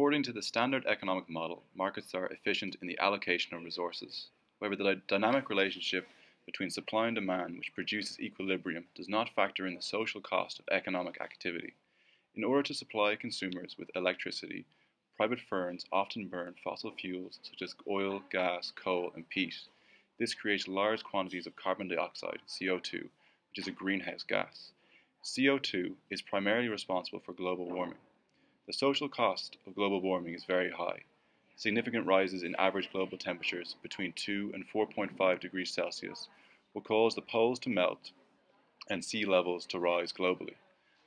According to the standard economic model, markets are efficient in the allocation of resources. However, the dynamic relationship between supply and demand, which produces equilibrium, does not factor in the social cost of economic activity. In order to supply consumers with electricity, private firms often burn fossil fuels such as oil, gas, coal, and peat. This creates large quantities of carbon dioxide, CO2, which is a greenhouse gas. CO2 is primarily responsible for global warming. The social cost of global warming is very high. Significant rises in average global temperatures between 2 and 4.5 degrees Celsius will cause the poles to melt and sea levels to rise globally,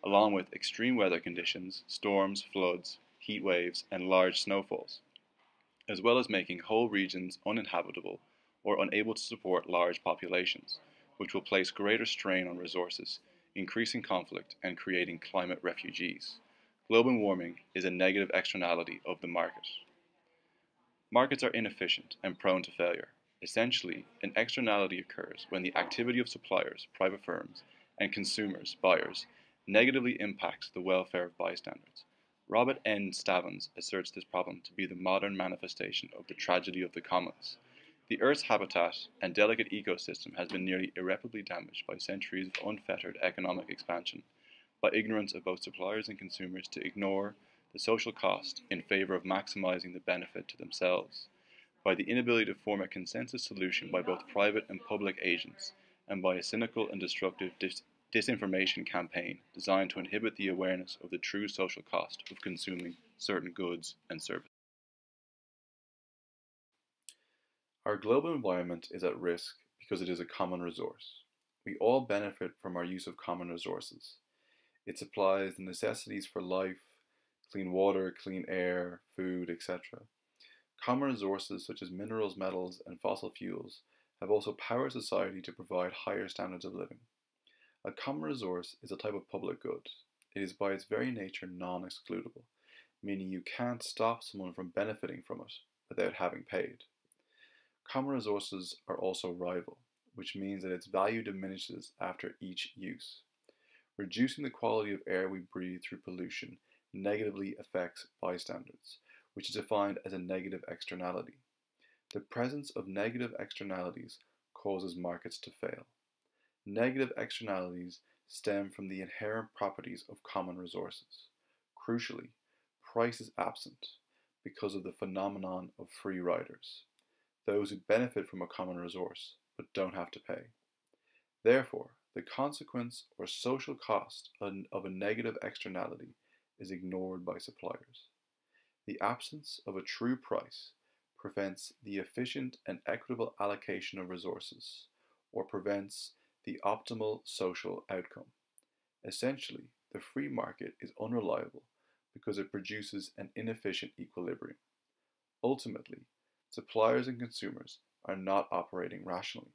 along with extreme weather conditions, storms, floods, heat waves, and large snowfalls, as well as making whole regions uninhabitable or unable to support large populations, which will place greater strain on resources, increasing conflict and creating climate refugees. Global warming is a negative externality of the market. Markets are inefficient and prone to failure. Essentially, an externality occurs when the activity of suppliers, private firms, and consumers, buyers, negatively impacts the welfare of bystanders. Robert N. Stavins asserts this problem to be the modern manifestation of the tragedy of the commons. The Earth's habitat and delicate ecosystem has been nearly irreparably damaged by centuries of unfettered economic expansion by ignorance of both suppliers and consumers to ignore the social cost in favor of maximizing the benefit to themselves, by the inability to form a consensus solution by both private and public agents, and by a cynical and destructive dis disinformation campaign designed to inhibit the awareness of the true social cost of consuming certain goods and services. Our global environment is at risk because it is a common resource. We all benefit from our use of common resources. It supplies the necessities for life, clean water, clean air, food, etc. Common resources such as minerals, metals, and fossil fuels have also powered society to provide higher standards of living. A common resource is a type of public good. It is by its very nature non excludable, meaning you can't stop someone from benefiting from it without having paid. Common resources are also rival, which means that its value diminishes after each use. Reducing the quality of air we breathe through pollution negatively affects bystanders, which is defined as a negative externality. The presence of negative externalities causes markets to fail. Negative externalities stem from the inherent properties of common resources. Crucially, price is absent because of the phenomenon of free riders, those who benefit from a common resource but don't have to pay. Therefore, the consequence or social cost of a negative externality is ignored by suppliers. The absence of a true price prevents the efficient and equitable allocation of resources or prevents the optimal social outcome. Essentially, the free market is unreliable because it produces an inefficient equilibrium. Ultimately, suppliers and consumers are not operating rationally.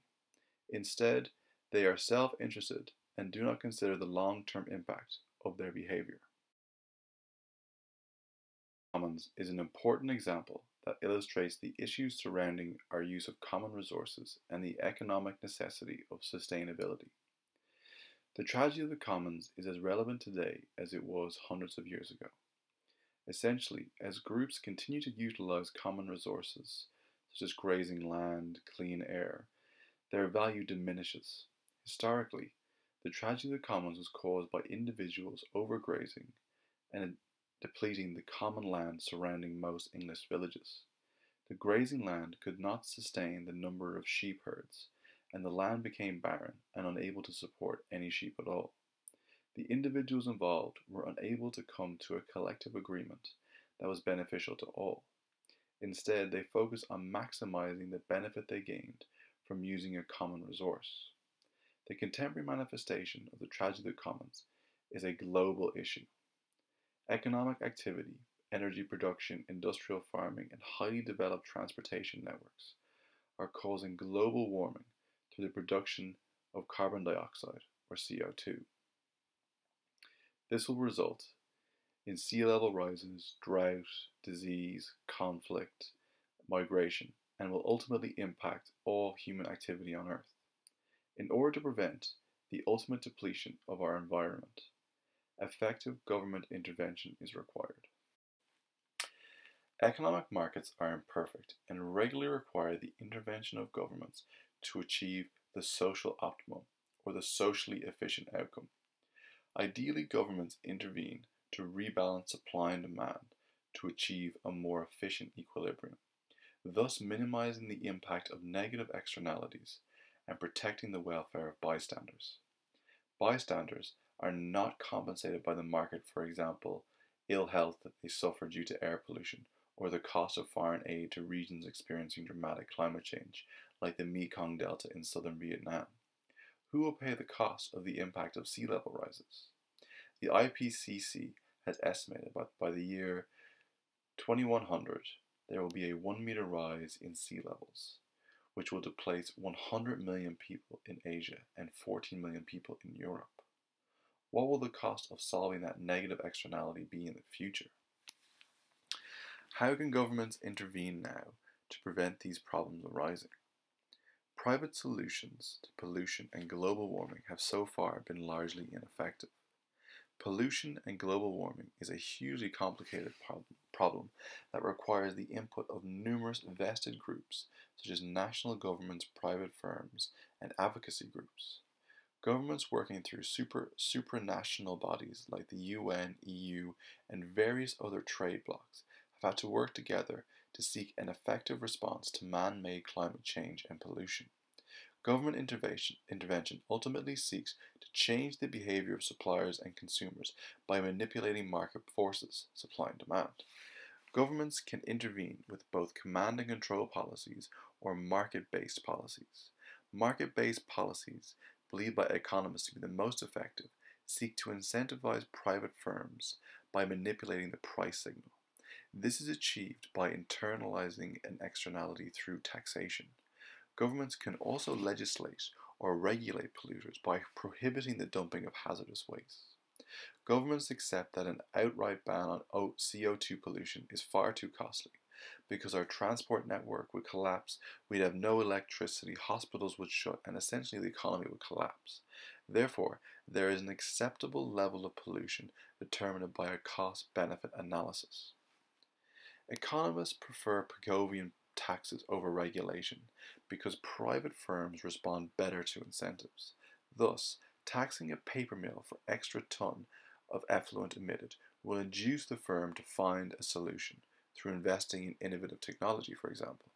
Instead, they are self interested and do not consider the long term impact of their behavior. Commons is an important example that illustrates the issues surrounding our use of common resources and the economic necessity of sustainability. The tragedy of the commons is as relevant today as it was hundreds of years ago. Essentially, as groups continue to utilize common resources, such as grazing land, clean air, their value diminishes Historically, the tragedy of the commons was caused by individuals overgrazing and depleting the common land surrounding most English villages. The grazing land could not sustain the number of sheep herds, and the land became barren and unable to support any sheep at all. The individuals involved were unable to come to a collective agreement that was beneficial to all. Instead, they focused on maximizing the benefit they gained from using a common resource. The contemporary manifestation of the tragedy of the commons is a global issue. Economic activity, energy production, industrial farming, and highly developed transportation networks are causing global warming through the production of carbon dioxide, or CO2. This will result in sea level rises, drought, disease, conflict, migration, and will ultimately impact all human activity on Earth. In order to prevent the ultimate depletion of our environment, effective government intervention is required. Economic markets are imperfect and regularly require the intervention of governments to achieve the social optimum or the socially efficient outcome. Ideally, governments intervene to rebalance supply and demand to achieve a more efficient equilibrium, thus minimizing the impact of negative externalities and protecting the welfare of bystanders. Bystanders are not compensated by the market, for example, ill health that they suffer due to air pollution or the cost of foreign aid to regions experiencing dramatic climate change, like the Mekong Delta in southern Vietnam. Who will pay the cost of the impact of sea level rises? The IPCC has estimated that by the year 2100, there will be a 1 meter rise in sea levels, which will displace 100 million people in Asia and 14 million people in Europe. What will the cost of solving that negative externality be in the future? How can governments intervene now to prevent these problems arising? Private solutions to pollution and global warming have so far been largely ineffective. Pollution and global warming is a hugely complicated problem that requires the input of numerous vested groups, such as national governments, private firms, and advocacy groups. Governments working through super, supranational bodies like the UN, EU, and various other trade blocs have had to work together to seek an effective response to man made climate change and pollution. Government intervention, intervention ultimately seeks to change the behavior of suppliers and consumers by manipulating market forces, supply and demand. Governments can intervene with both command and control policies or market based policies. Market based policies, believed by economists to be the most effective, seek to incentivize private firms by manipulating the price signal. This is achieved by internalizing an externality through taxation. Governments can also legislate or regulate polluters by prohibiting the dumping of hazardous waste. Governments accept that an outright ban on CO2 pollution is far too costly because our transport network would collapse, we'd have no electricity, hospitals would shut, and essentially the economy would collapse. Therefore, there is an acceptable level of pollution determined by a cost benefit analysis. Economists prefer Pigovian taxes over regulation because private firms respond better to incentives. Thus, taxing a paper mill for extra ton of effluent emitted will induce the firm to find a solution through investing in innovative technology, for example.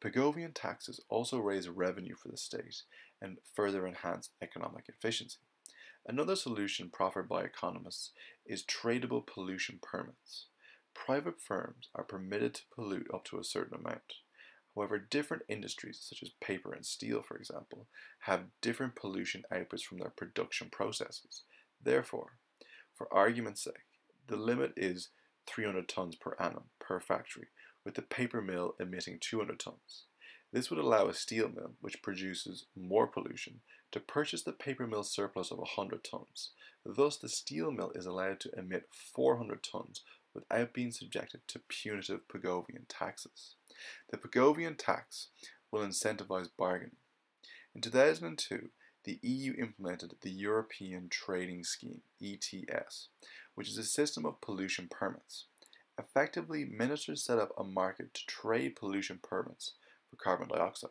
Pigovian taxes also raise revenue for the state and further enhance economic efficiency. Another solution proffered by economists is tradable pollution permits. Private firms are permitted to pollute up to a certain amount. However, different industries, such as paper and steel, for example, have different pollution outputs from their production processes. Therefore, for argument's sake, the limit is 300 tons per annum per factory, with the paper mill emitting 200 tons. This would allow a steel mill, which produces more pollution, to purchase the paper mill surplus of 100 tons. Thus, the steel mill is allowed to emit 400 tons without being subjected to punitive Pigovian taxes. The Pigovian tax will incentivize bargaining. In 2002, the EU implemented the European Trading Scheme, ETS, which is a system of pollution permits. Effectively, ministers set up a market to trade pollution permits for carbon dioxide.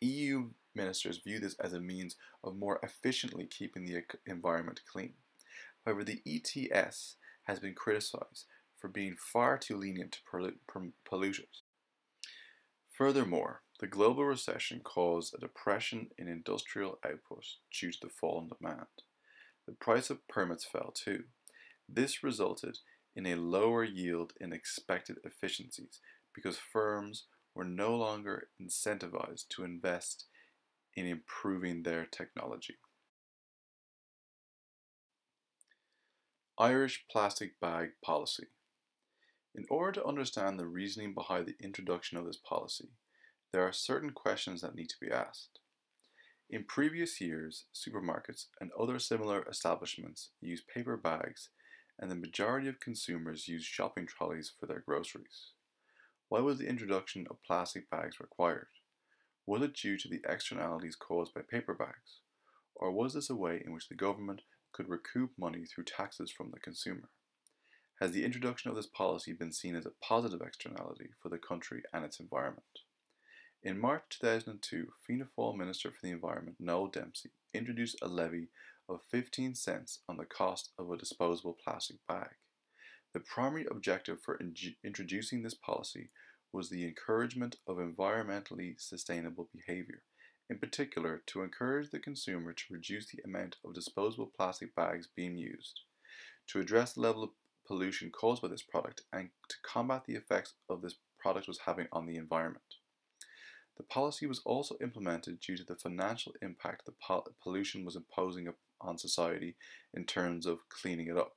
EU ministers view this as a means of more efficiently keeping the environment clean. However, the ETS has been criticized for being far too lenient to polluters. Furthermore, the global recession caused a depression in industrial output due to the fall in demand. The price of permits fell too. This resulted in a lower yield in expected efficiencies because firms were no longer incentivized to invest in improving their technology. Irish plastic bag policy. In order to understand the reasoning behind the introduction of this policy, there are certain questions that need to be asked. In previous years, supermarkets and other similar establishments used paper bags, and the majority of consumers used shopping trolleys for their groceries. Why was the introduction of plastic bags required? Was it due to the externalities caused by paper bags? Or was this a way in which the government could recoup money through taxes from the consumer. has the introduction of this policy been seen as a positive externality for the country and its environment. In March 2002, Fianna Fáil Minister for the Environment, Noel Dempsey, introduced a levy of 15 cents on the cost of a disposable plastic bag. The primary objective for in introducing this policy was the encouragement of environmentally sustainable behaviour, in particular to encourage the consumer to reduce the amount of disposable plastic bags being used, to address the level of pollution caused by this product, and to combat the effects of this product was having on the environment. The policy was also implemented due to the financial impact the pollution was imposing on society in terms of cleaning it up.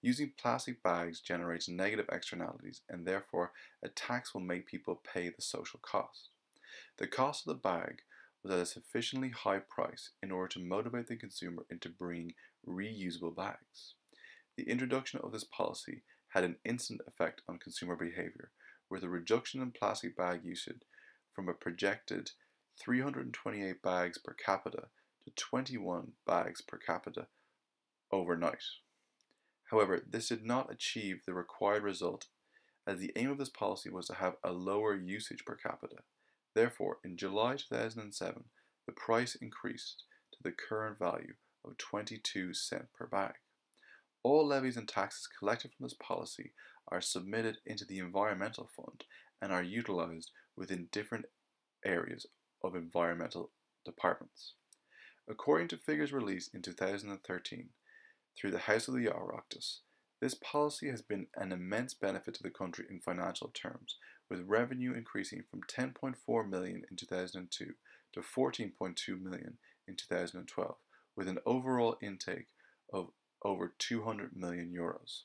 Using plastic bags generates negative externalities and therefore a tax will make people pay the social cost. The cost of the bag was at a sufficiently high price in order to motivate the consumer into bringing reusable bags. The introduction of this policy had an instant effect on consumer behavior, with a reduction in plastic bag usage from a projected 328 bags per capita to 21 bags per capita overnight. However, this did not achieve the required result as the aim of this policy was to have a lower usage per capita. Therefore, in July 2007, the price increased to the current value of 22 cent per bag. All levies and taxes collected from this policy are submitted into the Environmental Fund and are utilized within different areas of environmental departments. According to figures released in 2013, through the House of the Oireachtas. This policy has been an immense benefit to the country in financial terms, with revenue increasing from 10.4 million in 2002 to 14.2 million in 2012, with an overall intake of over 200 million euros.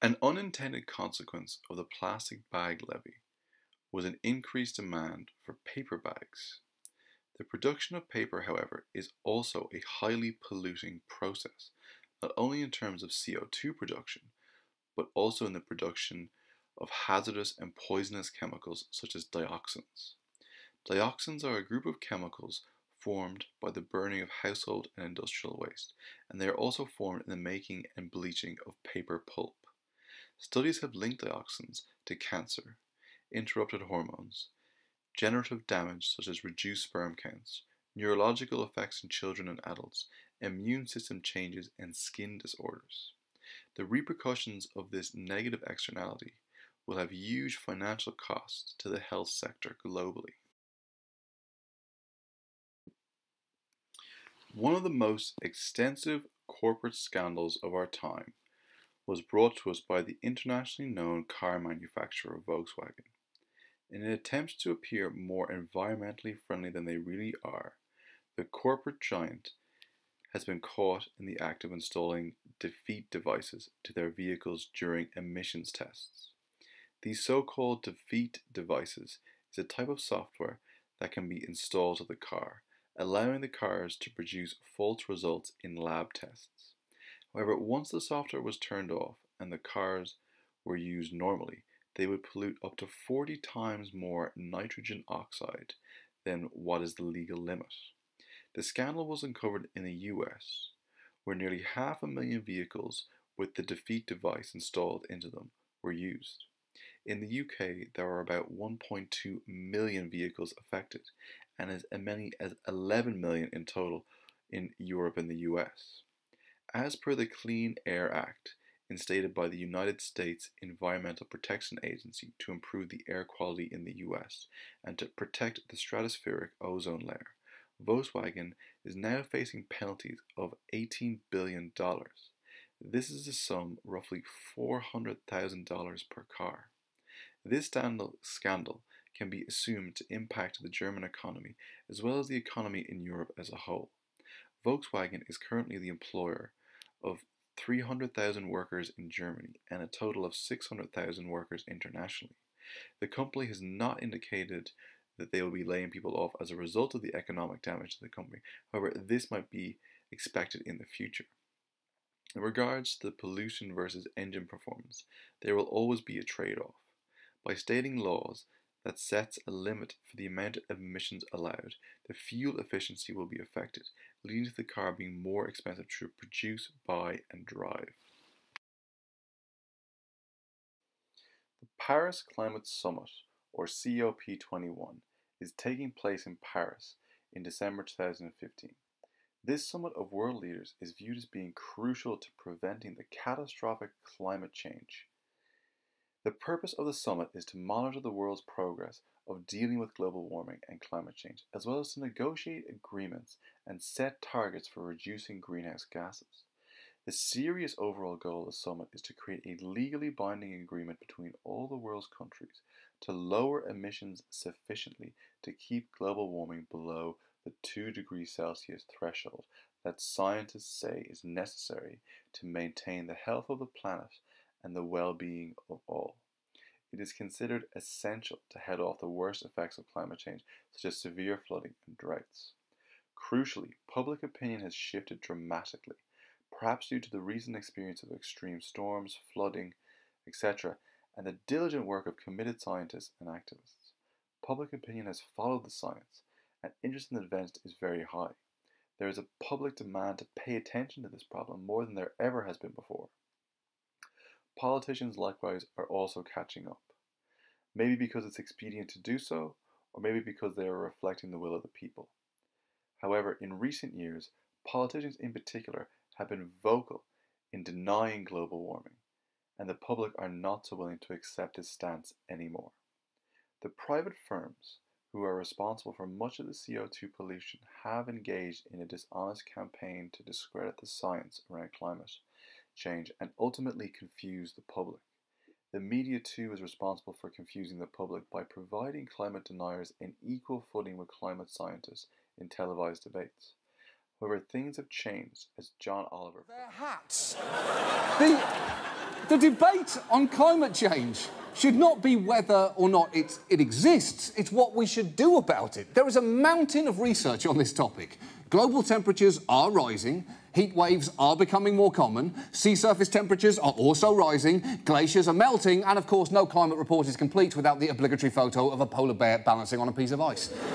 An unintended consequence of the plastic bag levy was an increased demand for paper bags. The production of paper, however, is also a highly polluting process, not only in terms of CO2 production, but also in the production of hazardous and poisonous chemicals such as dioxins. Dioxins are a group of chemicals formed by the burning of household and industrial waste, and they are also formed in the making and bleaching of paper pulp. Studies have linked dioxins to cancer, interrupted hormones, generative damage such as reduced sperm counts, neurological effects in children and adults, immune system changes, and skin disorders. The repercussions of this negative externality will have huge financial costs to the health sector globally. One of the most extensive corporate scandals of our time was brought to us by the internationally known car manufacturer Volkswagen. In an attempt to appear more environmentally friendly than they really are, the corporate giant has been caught in the act of installing defeat devices to their vehicles during emissions tests. These so called defeat devices is a type of software that can be installed to the car, allowing the cars to produce false results in lab tests. However, once the software was turned off and the cars were used normally, they would pollute up to 40 times more nitrogen oxide than what is the legal limit. The scandal was uncovered in the US, where nearly half a million vehicles with the defeat device installed into them were used. In the UK, there are about 1.2 million vehicles affected, and as many as 11 million in total in Europe and the US. As per the Clean Air Act, instated by the United States Environmental Protection Agency to improve the air quality in the US and to protect the stratospheric ozone layer, Volkswagen is now facing penalties of $18 billion. This is a sum roughly $400,000 per car. This scandal can be assumed to impact the German economy as well as the economy in Europe as a whole. Volkswagen is currently the employer of 300,000 workers in Germany and a total of 600,000 workers internationally. The company has not indicated that they will be laying people off as a result of the economic damage to the company. However, this might be expected in the future. In regards to the pollution versus engine performance, there will always be a trade off. By stating laws that sets a limit for the amount of emissions allowed, the fuel efficiency will be affected, leading to the car being more expensive to produce, buy, and drive. The Paris Climate Summit, or COP21, is taking place in Paris in December 2015. This summit of world leaders is viewed as being crucial to preventing the catastrophic climate change. The purpose of the summit is to monitor the world's progress of dealing with global warming and climate change, as well as to negotiate agreements and set targets for reducing greenhouse gases. The serious overall goal of the summit is to create a legally binding agreement between all the world's countries to lower emissions sufficiently to keep global warming below the 2 degrees Celsius threshold that scientists say is necessary to maintain the health of the planet and the well-being of all. It is considered essential to head off the worst effects of climate change, such as severe flooding and droughts. Crucially, public opinion has shifted dramatically, perhaps due to the recent experience of extreme storms, flooding, etc., and the diligent work of committed scientists and activists. Public opinion has followed the science, and interest in the event is very high. There is a public demand to pay attention to this problem more than there ever has been before. Politicians likewise are also catching up. Maybe because it's expedient to do so, or maybe because they are reflecting the will of the people. However, in recent years, politicians in particular have been vocal in denying global warming, and the public are not so willing to accept this stance anymore. The private firms who are responsible for much of the CO2 pollution have engaged in a dishonest campaign to discredit the science around climate change and ultimately confuse the public. The media too is responsible for confusing the public by providing climate deniers an equal footing with climate scientists in televised debates. However, things have changed, as John Oliver. Their hats. the, the debate on climate change should not be whether or not it, it exists, it's what we should do about it. There is a mountain of research on this topic. Global temperatures are rising, heat waves are becoming more common, sea surface temperatures are also rising, glaciers are melting, and of course, no climate report is complete without the obligatory photo of a polar bear balancing on a piece of ice.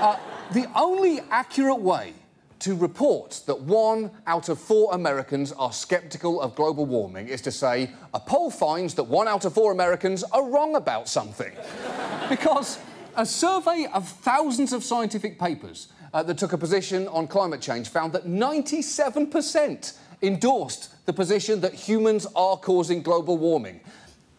uh, the only accurate way to report that one out of four Americans are sceptical of global warming is to say a poll finds that one out of four Americans are wrong about something. because a survey of thousands of scientific papers uh, that took a position on climate change found that 97% endorsed the position that humans are causing global warming.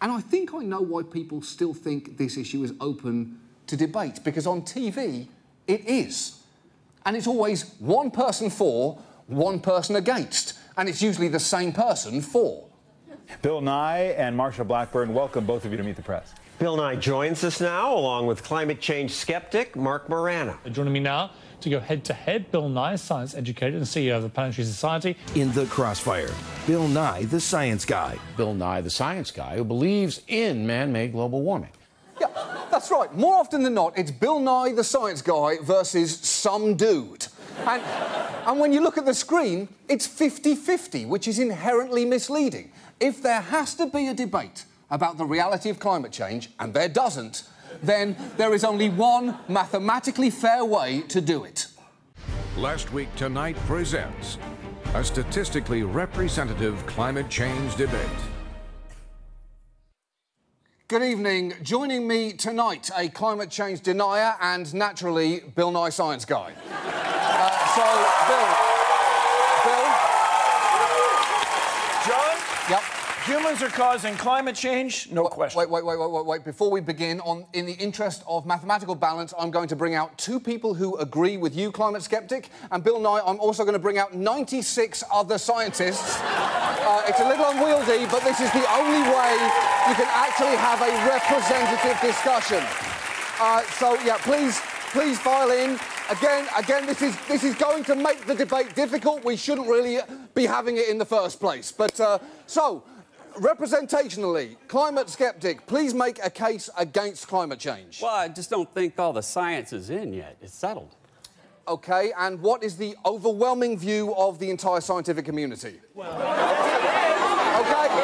And I think I know why people still think this issue is open to debate, because on TV, it is. And it's always one person for, one person against. And it's usually the same person for. Bill Nye and Marsha Blackburn, welcome both of you to Meet the Press. Bill Nye joins us now, along with climate change skeptic Marc Morano. Joining me now to go head to head, Bill Nye, science educator and CEO of the Planetary Society. In the crossfire, Bill Nye, the science guy. Bill Nye, the science guy who believes in man made global warming. Yeah, that's right. More often than not, it's Bill Nye, the science guy, versus some dude. And, and when you look at the screen, it's 50 50, which is inherently misleading. If there has to be a debate about the reality of climate change, and there doesn't, then there is only one mathematically fair way to do it. Last Week Tonight presents a statistically representative climate change debate. Good evening. Joining me tonight, a climate change denier and naturally Bill Nye Science Guy. uh, so, Bill. Bill? John? Yep. Humans are causing climate change? No wait, question. Wait, wait, wait, wait, wait, wait. Before we begin, on, in the interest of mathematical balance, I'm going to bring out two people who agree with you, climate skeptic, and Bill Nye, I'm also going to bring out 96 other scientists. uh, it's a little unwieldy, but this is the only way you can actually have a representative discussion. Uh, so, yeah, please, please file in. Again, again, this is this is going to make the debate difficult. We shouldn't really be having it in the first place. But uh, so, representationally, climate skeptic, please make a case against climate change. Well, I just don't think all the science is in yet. It's settled. Okay, and what is the overwhelming view of the entire scientific community? Well, okay.